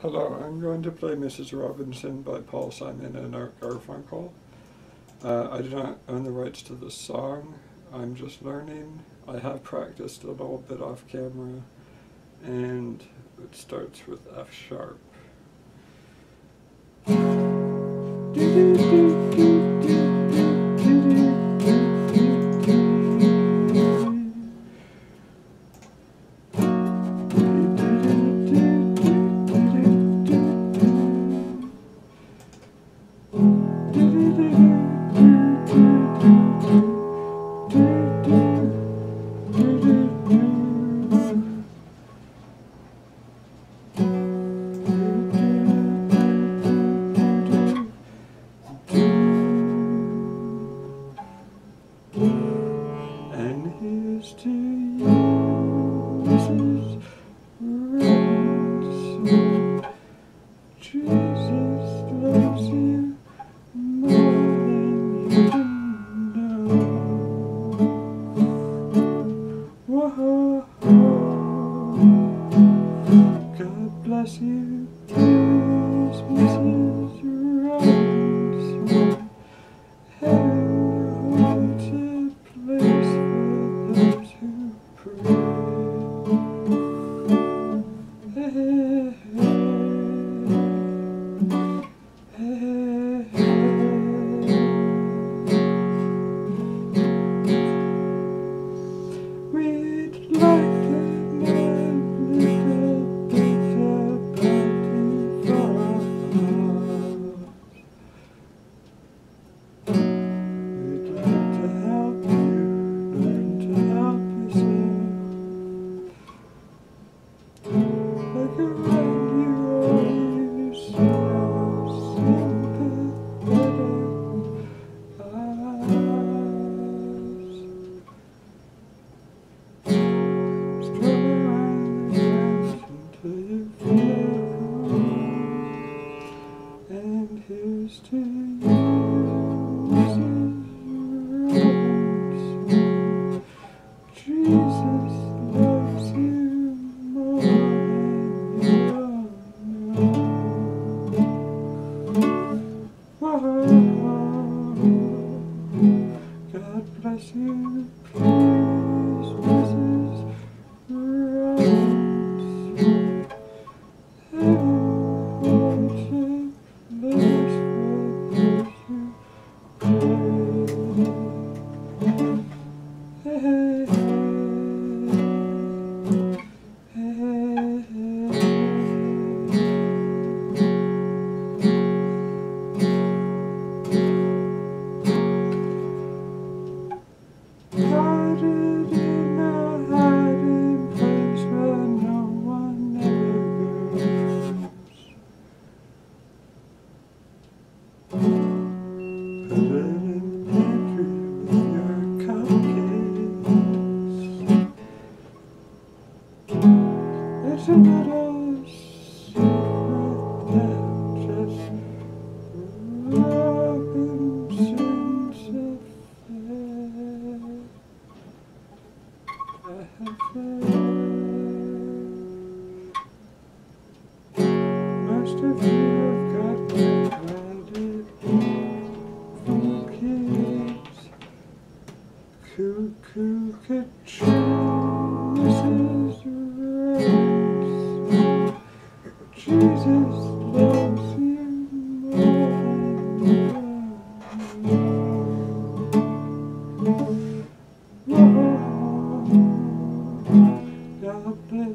Hello, I'm going to play Mrs. Robinson by Paul Simon and Art Garfunkel. Uh, I do not own the rights to the song, I'm just learning. I have practiced a little bit off camera, and it starts with F sharp. And here's to you, Mrs. Robinson. Jesus loves you more than you know. Whoa, God bless you, please, You, please, Mm-hmm.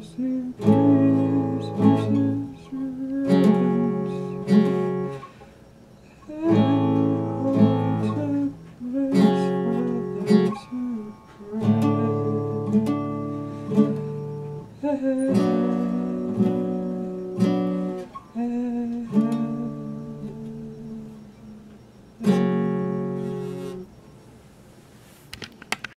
You, please, Mrs.